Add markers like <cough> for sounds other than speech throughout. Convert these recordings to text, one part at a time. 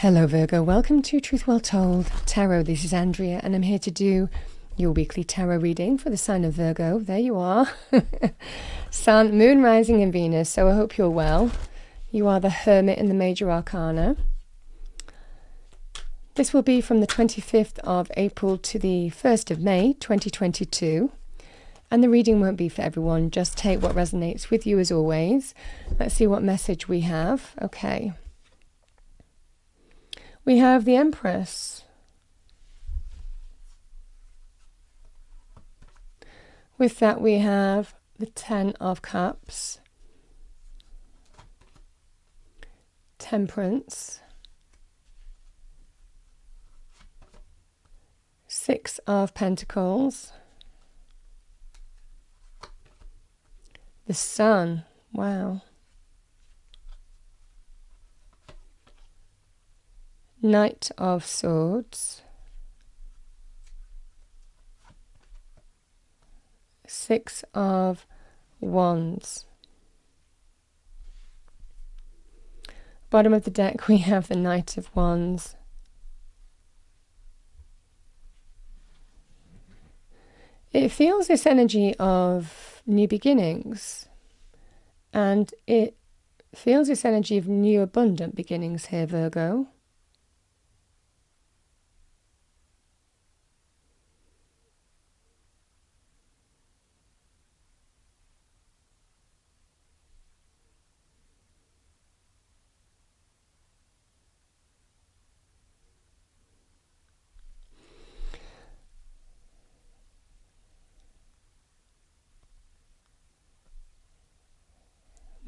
Hello, Virgo. Welcome to Truth Well Told Tarot. This is Andrea, and I'm here to do your weekly tarot reading for the sign of Virgo. There you are. <laughs> Sun, Moon, Rising, and Venus. So I hope you're well. You are the Hermit in the Major Arcana. This will be from the 25th of April to the 1st of May 2022. And the reading won't be for everyone, just take what resonates with you as always. Let's see what message we have. Okay. We have the Empress. With that, we have the Ten of Cups, Temperance, Six of Pentacles, the Sun. Wow. Knight of Swords, Six of Wands. Bottom of the deck, we have the Knight of Wands. It feels this energy of new beginnings, and it feels this energy of new abundant beginnings here, Virgo.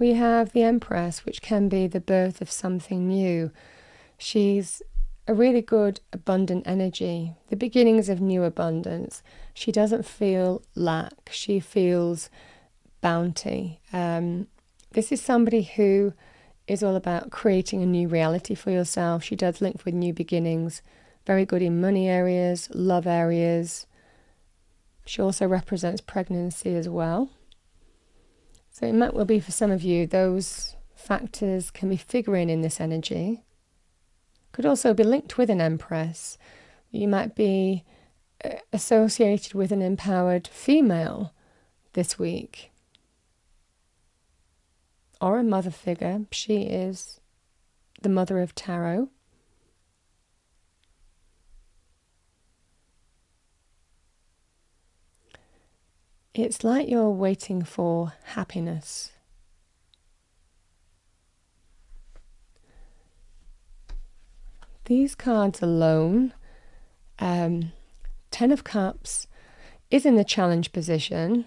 We have the Empress, which can be the birth of something new. She's a really good, abundant energy, the beginnings of new abundance. She doesn't feel lack, she feels bounty. Um, this is somebody who is all about creating a new reality for yourself. She does link with new beginnings, very good in money areas, love areas. She also represents pregnancy as well. So it might well be for some of you, those factors can be figuring in this energy. Could also be linked with an empress. You might be uh, associated with an empowered female this week. Or a mother figure. She is the mother of tarot. It's like you're waiting for happiness. These cards alone, um, Ten of Cups is in the challenge position,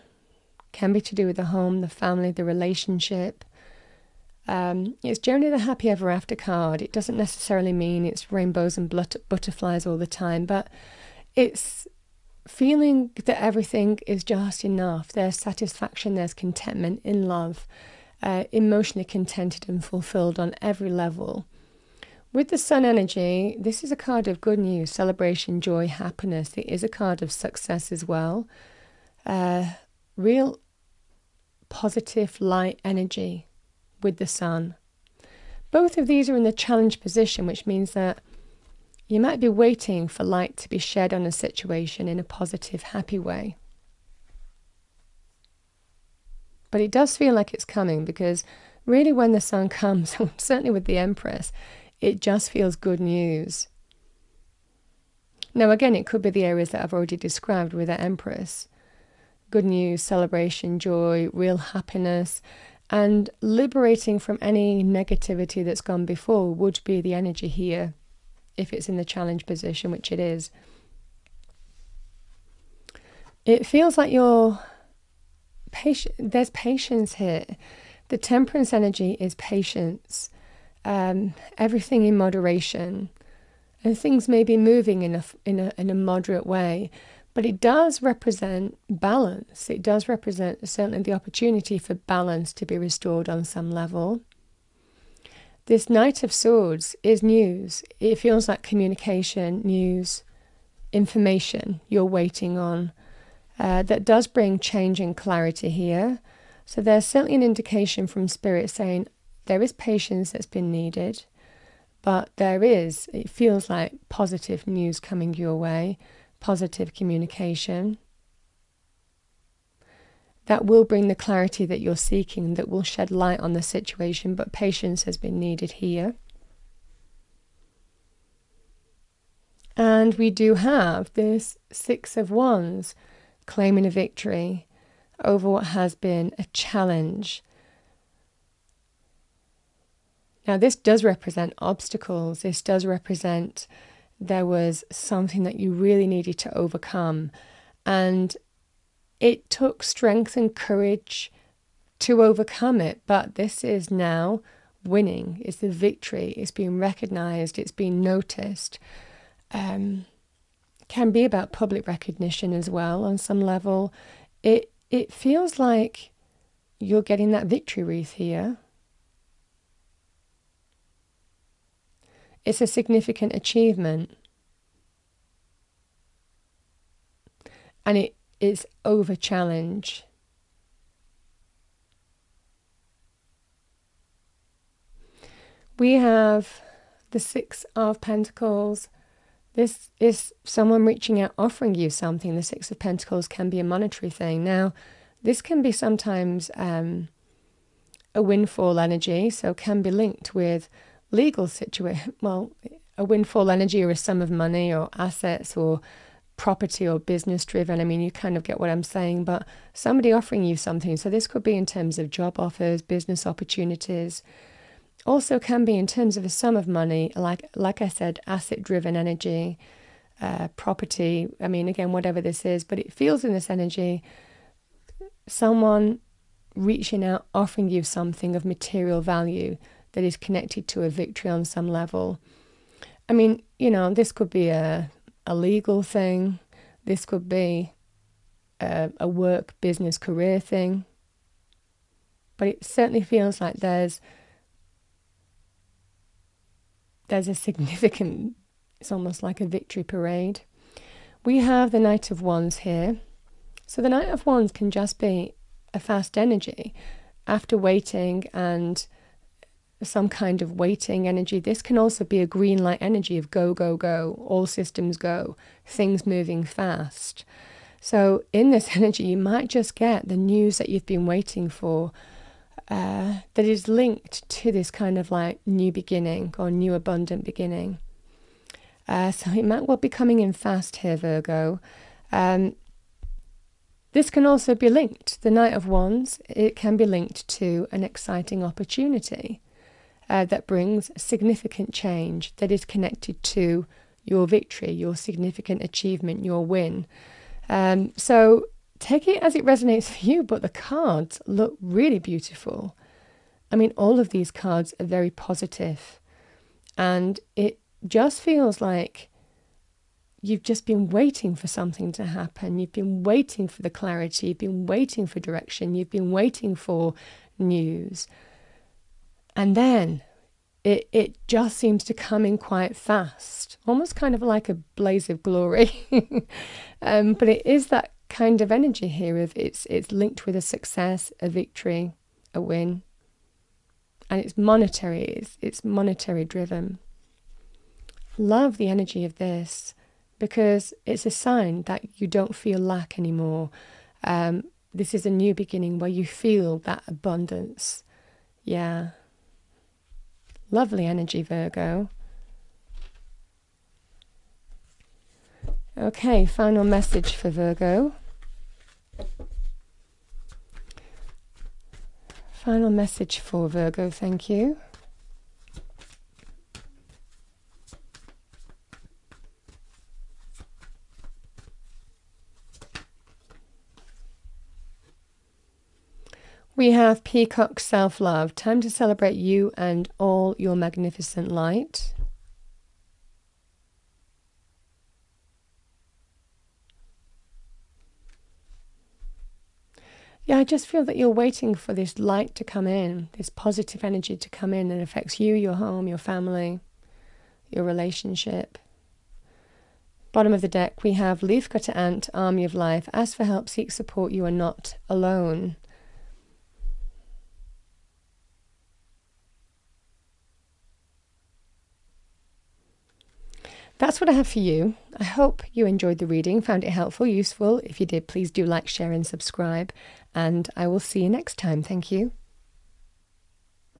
can be to do with the home, the family, the relationship. Um, it's generally the happy ever after card. It doesn't necessarily mean it's rainbows and butterflies all the time, but it's feeling that everything is just enough. There's satisfaction, there's contentment in love, uh, emotionally contented and fulfilled on every level. With the sun energy, this is a card of good news, celebration, joy, happiness. It is a card of success as well. Uh, real positive light energy with the sun. Both of these are in the challenge position, which means that you might be waiting for light to be shed on a situation in a positive, happy way. But it does feel like it's coming because really, when the sun <laughs> comes, certainly with the Empress, it just feels good news. Now, again, it could be the areas that I've already described with the Empress good news, celebration, joy, real happiness, and liberating from any negativity that's gone before would be the energy here if it's in the challenge position, which it is. It feels like you're patient. There's patience here. The temperance energy is patience, um, everything in moderation, and things may be moving in a, in a in a moderate way, but it does represent balance. It does represent certainly the opportunity for balance to be restored on some level. This Knight of Swords is news. It feels like communication, news, information you're waiting on. Uh, that does bring change and clarity here. So there's certainly an indication from Spirit saying there is patience that's been needed, but there is, it feels like positive news coming your way, positive communication. That will bring the clarity that you're seeking, that will shed light on the situation, but patience has been needed here. And we do have this Six of Wands claiming a victory over what has been a challenge now, this does represent obstacles. This does represent there was something that you really needed to overcome. And it took strength and courage to overcome it. But this is now winning, it's the victory, it's being recognized, it's being noticed. Um, can be about public recognition as well on some level. It it feels like you're getting that victory wreath here It's a significant achievement. And it is over challenge. We have the Six of Pentacles. This is someone reaching out, offering you something. The Six of Pentacles can be a monetary thing. Now, this can be sometimes um, a windfall energy, so can be linked with legal situation, <laughs> well, a windfall energy or a sum of money or assets or property or business driven. I mean, you kind of get what I'm saying, but somebody offering you something. So this could be in terms of job offers, business opportunities. Also can be in terms of a sum of money, like like I said, asset driven energy, uh, property. I mean, again, whatever this is, but it feels in this energy, someone reaching out, offering you something of material value that is connected to a victory on some level. I mean, you know, this could be a, a legal thing, this could be a, a work, business, career thing. But it certainly feels like there's there's a significant it's almost like a victory parade. We have the Knight of Wands here. So the Knight of Wands can just be a fast energy after waiting and some kind of waiting energy. This can also be a green light energy of go, go, go, all systems go, things moving fast. So, in this <laughs> energy, you might just get the news that you've been waiting for uh, that is linked to this kind of like new beginning or new abundant beginning. Uh, so, it might well be coming in fast here, Virgo. Um, this can also be linked. The Knight of Wands, it can be linked to an exciting opportunity uh, that brings significant change that is connected to your victory, your significant achievement, your win. Um, so take it as it resonates <laughs> for you, but the cards look really beautiful. I mean, all of these cards are very positive, and it just feels like you've just been waiting for something to happen. You've been waiting for the clarity, you've been waiting for direction, you've been waiting for news. And then it, it just seems to come in quite fast, almost kind of like a blaze of glory. <laughs> um, but it is that kind of energy here of it's it's linked with a success, a victory, a win. And it's monetary, it's it's monetary driven. Love the energy of this because it's a sign that you don't feel lack anymore. Um, this is a new beginning where you feel that abundance. Yeah. Lovely energy, Virgo. Okay, final message for Virgo. Final message for Virgo, thank you. We have Peacock Self Love. Time to celebrate you and all your magnificent light. Yeah, I just feel that you're waiting for this light to come in, this positive energy to come in that affects you, your home, your family, your relationship. Bottom of the deck, we have Leaf Cutter Ant, Army of Life. Ask for help, seek support. You are not alone. That's what I have for you. I hope you enjoyed the reading, found it helpful, useful. If you did, please do like, share, and subscribe. And I will see you next time. Thank you.